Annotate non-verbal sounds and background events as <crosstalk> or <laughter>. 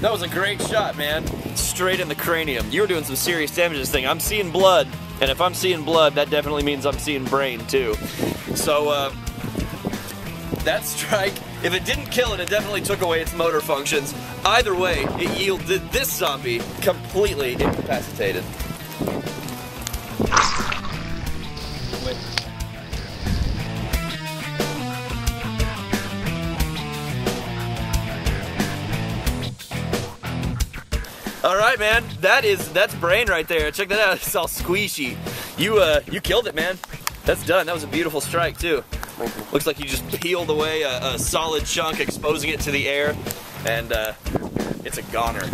That was a great shot, man. Straight in the cranium. You were doing some serious damage to this thing. I'm seeing blood, and if I'm seeing blood, that definitely means I'm seeing brain too. So, uh, that strike, if it didn't kill it, it definitely took away its motor functions. Either way, it yielded this zombie completely incapacitated. All right, man. That is that's brain right there. Check that out. <laughs> It's all squishy. You uh you killed it, man. That's done. That was a beautiful strike too. Looks like you just peeled away a, a solid chunk, exposing it to the air, and uh, it's a goner.